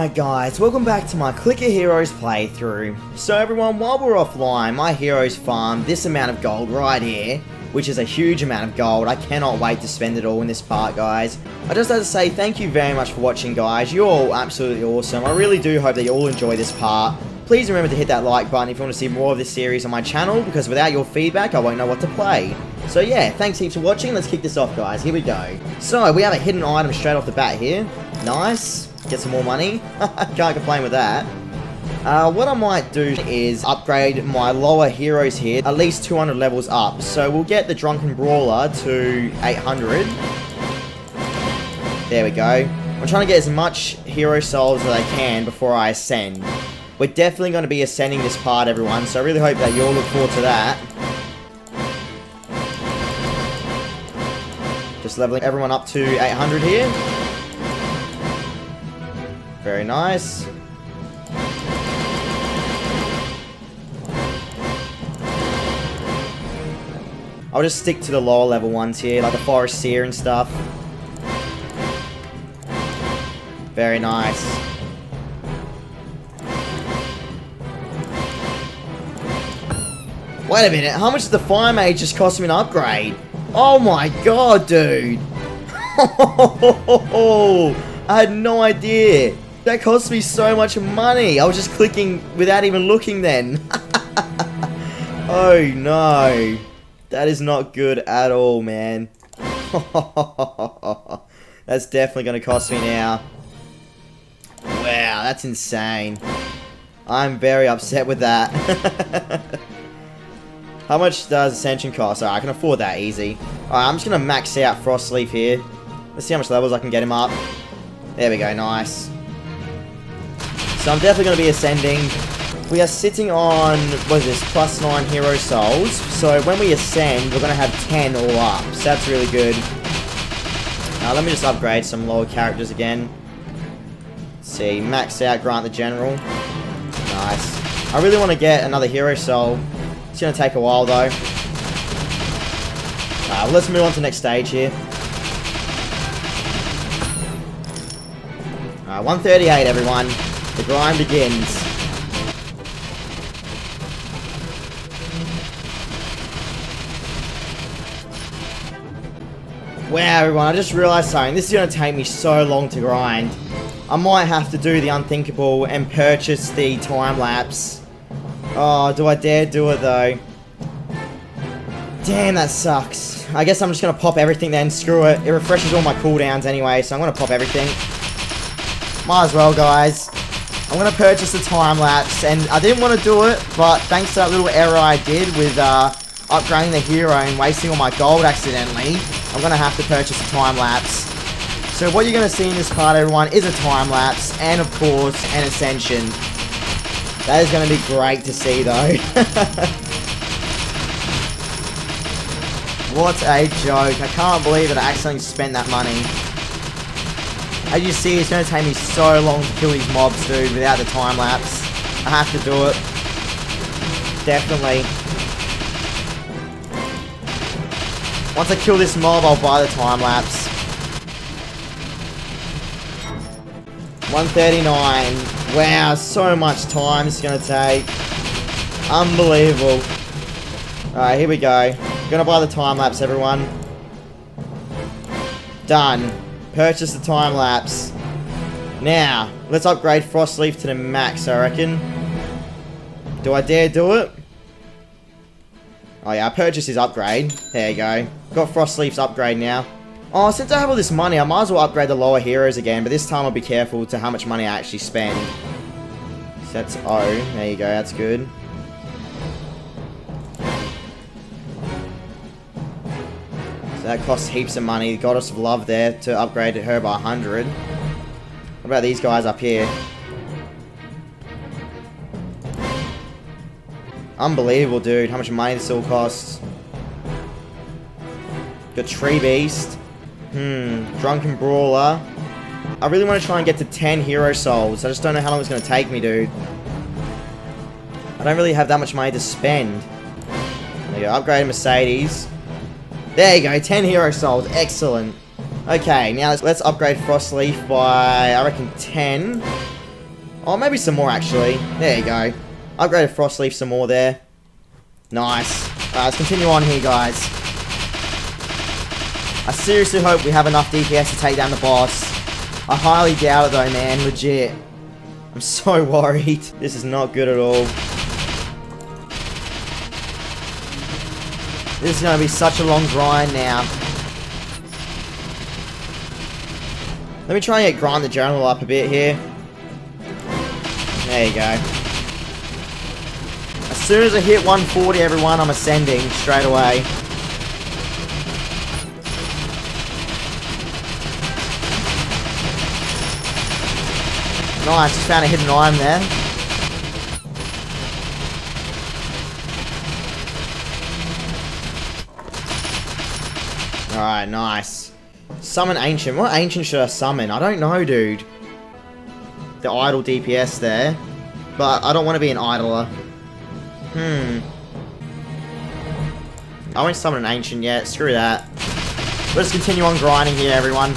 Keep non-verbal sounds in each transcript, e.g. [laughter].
Alright guys, welcome back to my Clicker Heroes playthrough. So everyone, while we're offline, my heroes farmed this amount of gold right here, which is a huge amount of gold. I cannot wait to spend it all in this part, guys. I just have to say thank you very much for watching, guys. You're all absolutely awesome. I really do hope that you all enjoy this part. Please remember to hit that like button if you want to see more of this series on my channel, because without your feedback, I won't know what to play. So yeah, thanks heaps for watching. Let's kick this off, guys. Here we go. So, we have a hidden item straight off the bat here. Nice. Get some more money. [laughs] Can't complain with that. Uh, what I might do is upgrade my lower heroes here, at least 200 levels up. So we'll get the Drunken Brawler to 800. There we go. I'm trying to get as much hero souls as I can before I ascend. We're definitely going to be ascending this part, everyone, so I really hope that you all look forward to that. Just leveling everyone up to 800 here. Very nice. I'll just stick to the lower level ones here, like the Forest Seer and stuff. Very nice. Wait a minute, how much did the Fire Mage just cost me an upgrade? Oh my god, dude! [laughs] I had no idea. That cost me so much money. I was just clicking without even looking then. [laughs] oh no. That is not good at all, man. [laughs] that's definitely going to cost me now. Wow, that's insane. I'm very upset with that. [laughs] How much does Ascension cost? I can afford that easy. I'm just going to max out Frostleaf here. Let's see how much levels I can get him up. There we go, nice. So I'm definitely going to be ascending. We are sitting on, what is this, plus 9 hero souls. So when we ascend, we're going to have 10 all up. So that's really good. Now let me just upgrade some lower characters again. Let's see, max out Grant the General. Nice. I really want to get another hero soul. It's going to take a while though. Uh, let's move on to the next stage here. Alright, 138 everyone. The grind begins. Wow, everyone, I just realised something. This is going to take me so long to grind. I might have to do the unthinkable and purchase the time-lapse. Oh, do I dare do it, though? Damn, that sucks. I guess I'm just going to pop everything then. Screw it. It refreshes all my cooldowns anyway, so I'm going to pop everything. Might as well, guys. I'm going to purchase the time-lapse, and I didn't want to do it, but thanks to that little error I did with uh, upgrading the hero and wasting all my gold accidentally, I'm going to have to purchase a time-lapse. So what you're going to see in this part, everyone, is a time-lapse, and of course, an ascension. That is going to be great to see, though. [laughs] what a joke. I can't believe that I accidentally spent that money. As you see, it's going to take me so long to kill these mobs, dude, without the time lapse. I have to do it. Definitely. Once I kill this mob, I'll buy the time lapse. 139. Wow, so much time it's going to take. Unbelievable. Alright, here we go. Gonna buy the time lapse, everyone. Done. Purchase the time lapse. Now, let's upgrade Frostleaf to the max, I reckon. Do I dare do it? Oh yeah, I purchased his upgrade. There you go. Got Frostleaf's upgrade now. Oh, since I have all this money, I might as well upgrade the lower heroes again, but this time I'll be careful to how much money I actually spend. So that's O. There you go, that's good. That costs heaps of money. Goddess of Love there to upgrade her by 100. What about these guys up here? Unbelievable, dude. How much money this all costs. Got Tree Beast. Hmm. Drunken Brawler. I really want to try and get to 10 Hero Souls. I just don't know how long it's going to take me, dude. I don't really have that much money to spend. There you go. Upgrade Mercedes. There you go. 10 Hero Souls. Excellent. Okay, now let's, let's upgrade Frostleaf by, I reckon, 10. Oh, maybe some more actually. There you go. Upgraded Frostleaf some more there. Nice. Alright, let's continue on here, guys. I seriously hope we have enough DPS to take down the boss. I highly doubt it though, man. Legit. I'm so [laughs] worried. This is not good at all. This is going to be such a long grind now. Let me try and get Grant the General up a bit here. There you go. As soon as I hit 140, everyone, I'm ascending straight away. Nice, just found a hidden item there. Alright, nice. Summon Ancient. What Ancient should I summon? I don't know, dude. The idle DPS there. But I don't want to be an idler. Hmm. I won't summon an Ancient yet. Screw that. Let's continue on grinding here, everyone.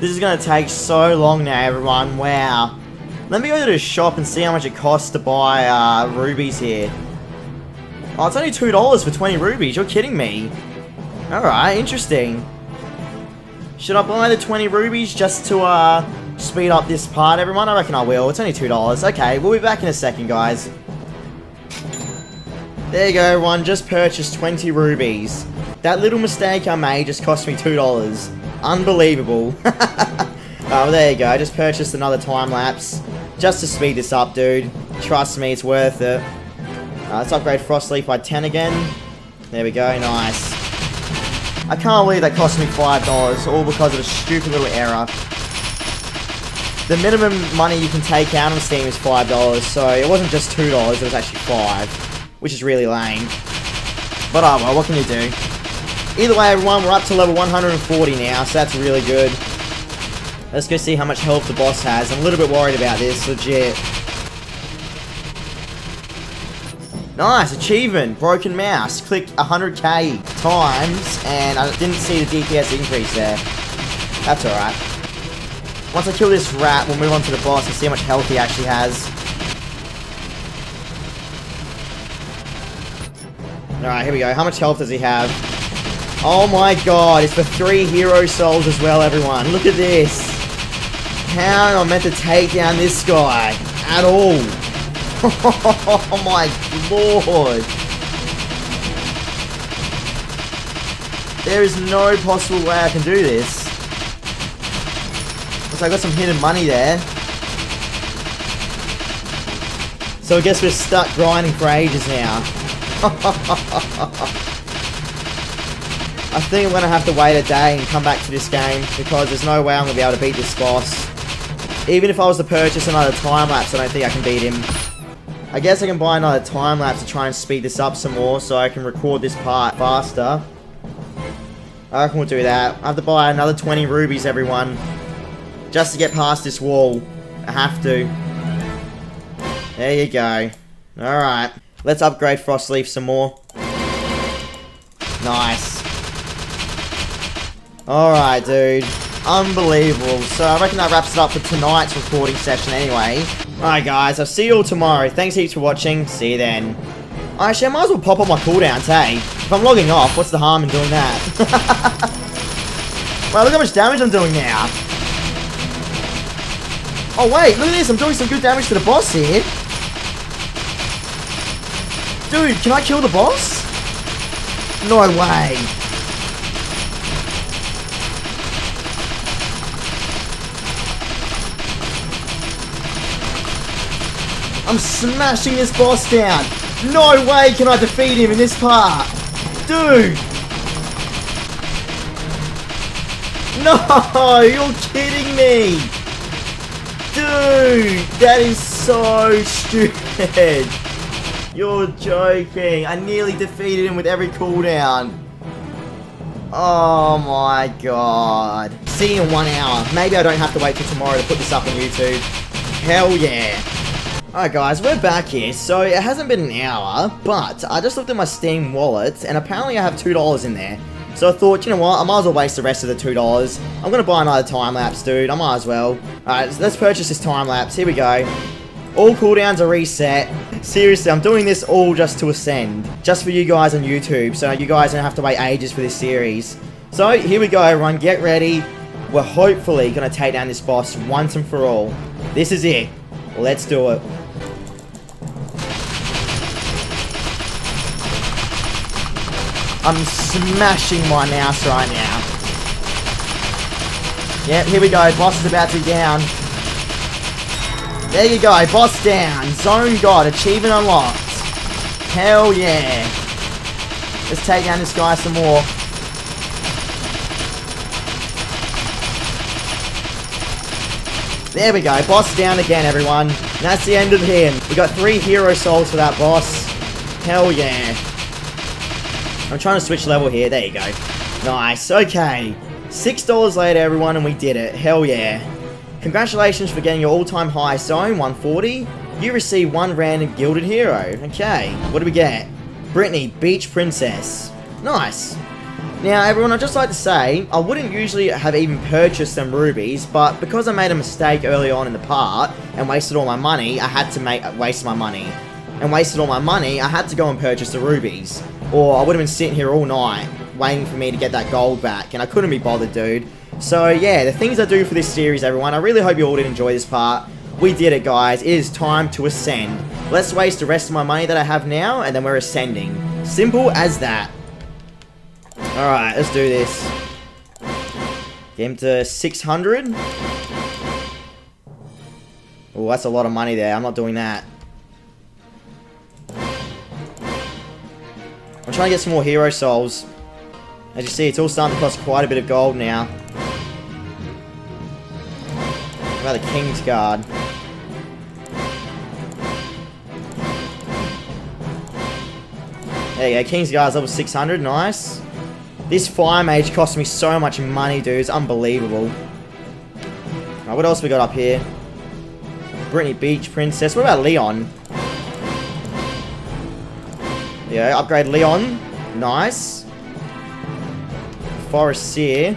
This is going to take so long now, everyone. Wow. Let me go to the shop and see how much it costs to buy uh, rubies here. Oh, it's only $2 for 20 rubies. You're kidding me. Alright, interesting. Should I buy the 20 rubies just to uh, speed up this part, everyone? I reckon I will. It's only $2. Okay, we'll be back in a second, guys. There you go, everyone. Just purchased 20 rubies. That little mistake I made just cost me $2. Unbelievable. [laughs] oh, there you go. I just purchased another time-lapse. Just to speed this up, dude. Trust me, it's worth it. Uh, let's upgrade Frost Frostleaf by 10 again. There we go, nice. I can't believe that cost me $5, all because of a stupid little error. The minimum money you can take out on Steam is $5, so it wasn't just $2, it was actually 5 which is really lame. But oh well, what can you do? Either way, everyone, we're up to level 140 now, so that's really good. Let's go see how much health the boss has. I'm a little bit worried about this, legit. Nice, achievement, broken mouse. Clicked 100k times, and I didn't see the DPS increase there. That's alright. Once I kill this rat, we'll move on to the boss and see how much health he actually has. Alright, here we go. How much health does he have? Oh my god, it's for three hero souls as well, everyone. Look at this. How am I meant to take down this guy? At all. [laughs] oh my lord. There is no possible way I can do this. Like I got some hidden money there. So I guess we're stuck grinding for ages now. [laughs] I think I'm going to have to wait a day and come back to this game because there's no way I'm going to be able to beat this boss. Even if I was to purchase another time-lapse, I don't think I can beat him. I guess I can buy another time-lapse to try and speed this up some more so I can record this part faster. I reckon we'll do that. I have to buy another 20 rubies, everyone. Just to get past this wall. I have to. There you go. Alright. Let's upgrade Frostleaf some more. Nice. Alright, dude. Unbelievable. So I reckon that wraps it up for tonight's recording session anyway. Alright guys, I'll see you all tomorrow. Thanks heaps for watching. See you then. Actually, I might as well pop up my cooldowns, hey? If I'm logging off, what's the harm in doing that? [laughs] wow, look how much damage I'm doing now. Oh wait, look at this, I'm doing some good damage to the boss here. Dude, can I kill the boss? No way. I'm smashing this boss down. No way can I defeat him in this part. Dude. No, [laughs] you're kidding me. Dude, that is so stupid. You're joking. I nearly defeated him with every cooldown. Oh my god. See you in one hour. Maybe I don't have to wait till tomorrow to put this up on YouTube. Hell yeah. Alright guys, we're back here. So it hasn't been an hour, but I just looked at my Steam wallet and apparently I have $2 in there. So I thought, you know what, I might as well waste the rest of the $2. I'm gonna buy another time lapse, dude. I might as well. Alright, so let's purchase this time lapse. Here we go. All cooldowns are reset. Seriously, I'm doing this all just to ascend. Just for you guys on YouTube, so you guys don't have to wait ages for this series. So, here we go, everyone. Get ready. We're hopefully to take down this boss once and for all. This is it. Let's do it. I'm smashing my mouse right now. Yep, here we go. Boss is about to be down. There you go. Boss down. Zone God. Achievement unlocked. Hell yeah. Let's take down this guy some more. There we go. Boss down again, everyone. And that's the end of him. We got three hero souls for that boss. Hell yeah. I'm trying to switch level here. There you go. Nice. Okay. $6 later, everyone, and we did it. Hell yeah. Congratulations for getting your all-time high zone, 140. You receive one random gilded hero. Okay. What do we get? Brittany, Beach Princess. Nice. Now, everyone, I'd just like to say, I wouldn't usually have even purchased some rubies, but because I made a mistake early on in the part and wasted all my money, I had to make waste my money. And wasted all my money, I had to go and purchase the rubies. Or I would have been sitting here all night waiting for me to get that gold back, and I couldn't be bothered, dude. So yeah, the things I do for this series, everyone, I really hope you all did enjoy this part. We did it, guys. It is time to ascend. Let's waste the rest of my money that I have now, and then we're ascending. Simple as that. Alright, let's do this. Get him to 600. Oh, that's a lot of money there. I'm not doing that. I'm trying to get some more hero souls. As you see, it's all starting to cost quite a bit of gold now. What about the King's Guard? There you go, King's Guard's level 600, nice. This Fire Mage cost me so much money, dude, it's unbelievable. Right, what else we got up here? Brittany Beach Princess, what about Leon? Yeah, upgrade Leon. Nice. Forest Seer.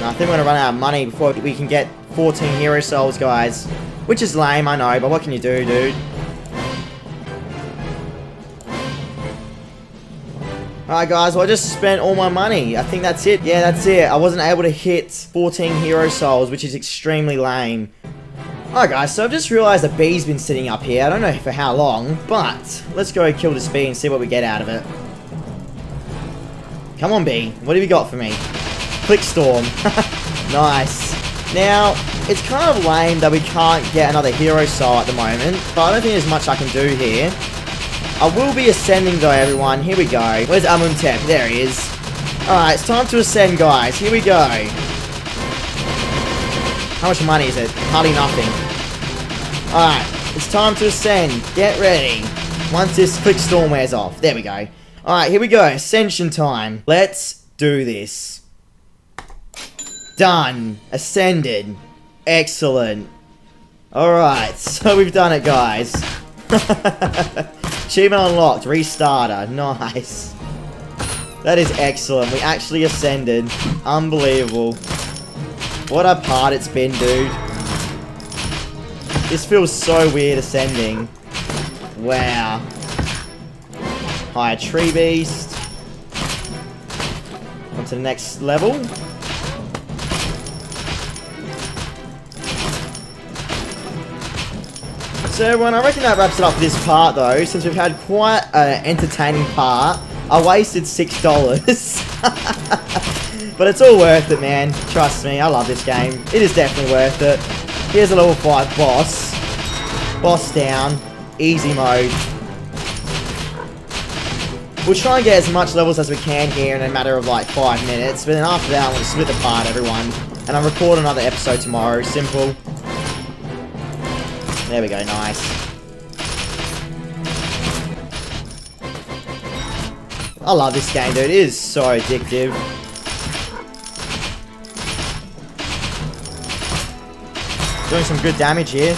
No, I think we're gonna run out of money before we can get 14 hero souls, guys. Which is lame, I know, but what can you do, dude? Alright guys, well I just spent all my money. I think that's it. Yeah, that's it. I wasn't able to hit 14 hero souls, which is extremely lame. Alright guys, so I've just realised a bee's been sitting up here. I don't know for how long, but let's go kill this bee and see what we get out of it. Come on bee, what have you got for me? Click Storm. [laughs] nice. Now, it's kind of lame that we can't get another hero soul at the moment, but I don't think there's much I can do here. I will be ascending though, everyone. Here we go. Where's Amenhotep? There he is. Alright, it's time to ascend, guys. Here we go. How much money is it? Hardly nothing. Alright, it's time to ascend. Get ready. Once this Click Storm wears off. There we go. Alright, here we go. Ascension time. Let's do this. Done. Ascended. Excellent. Alright, [laughs] so we've done it, guys. [laughs] Achievement unlocked. Restarter. Nice. That is excellent. We actually ascended. Unbelievable. What a part it's been, dude. This feels so weird ascending. Wow. Higher tree beast. On to the next level. So everyone, I reckon that wraps it up for this part though, since we've had quite an entertaining part. I wasted $6. [laughs] but it's all worth it, man. Trust me, I love this game. It is definitely worth it. Here's a level 5 boss. Boss down. Easy mode. We'll try and get as much levels as we can here in a matter of like 5 minutes, but then after that I'm going to split apart everyone. And I'll record another episode tomorrow, simple. There we go, nice. I love this game, dude. It is so addictive. Doing some good damage here.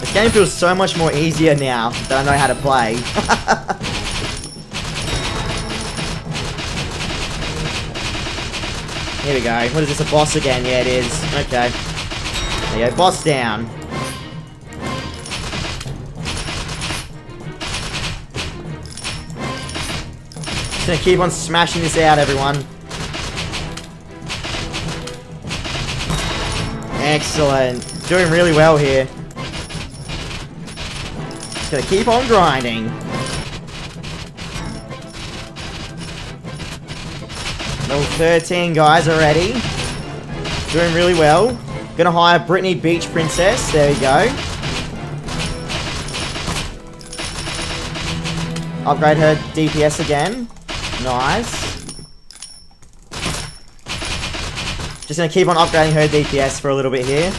This game feels so much more easier now that I know how to play. [laughs] Here we go. What is this, a boss again? Yeah, it is. Okay. There you go, boss down. Just gonna keep on smashing this out, everyone. Excellent. Doing really well here. Just gonna keep on grinding. Level 13 guys already. Doing really well. Gonna hire Brittany Beach Princess. There we go. Upgrade her DPS again. Nice. Just gonna keep on upgrading her DPS for a little bit here.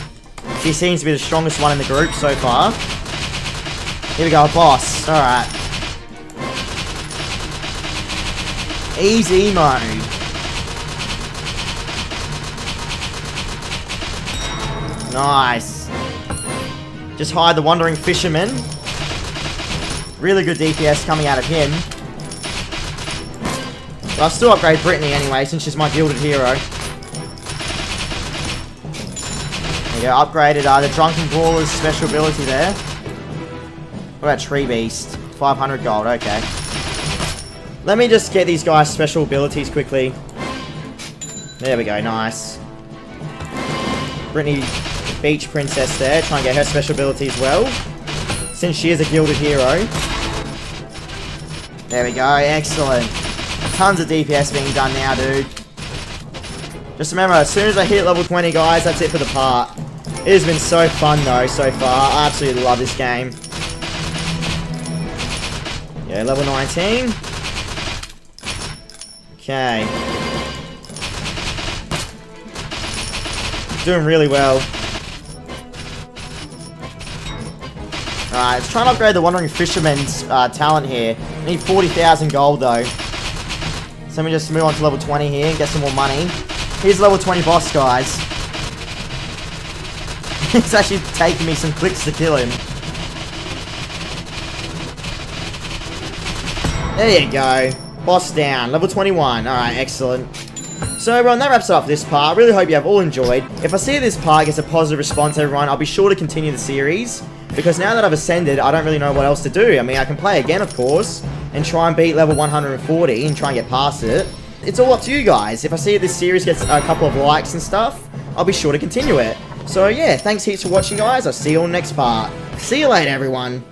She seems to be the strongest one in the group so far. Here we go, boss. Alright. Easy mode. Nice. Just hide the Wandering Fisherman. Really good DPS coming out of him. But I'll still upgrade Brittany anyway, since she's my gilded hero. There you go, upgraded uh, the Drunken Brawler's special ability there. What about Tree Beast? 500 gold, okay. Let me just get these guys' special abilities quickly. There we go, nice. Brittany Beach Princess there, try and get her special ability as well. Since she is a gilded hero. There we go, excellent. Tons of DPS being done now, dude. Just remember, as soon as I hit level 20, guys, that's it for the part. It has been so fun, though, so far. I absolutely love this game. Yeah, level 19. Okay. Doing really well. Alright, let's try and upgrade the Wandering Fisherman's uh, talent here. I need 40,000 gold, though. So let me just move on to level 20 here and get some more money. Here's level 20 boss, guys. It's actually taking me some clicks to kill him. There you go. Boss down. Level 21. Alright, excellent. So everyone, that wraps up this part. I really hope you have all enjoyed. If I see this part gets a positive response, everyone, I'll be sure to continue the series. Because now that I've ascended, I don't really know what else to do. I mean, I can play again, of course, and try and beat level 140 and try and get past it. It's all up to you guys. If I see this series gets a couple of likes and stuff, I'll be sure to continue it. So yeah, thanks heaps for watching, guys. I'll see you all next part. See you later, everyone.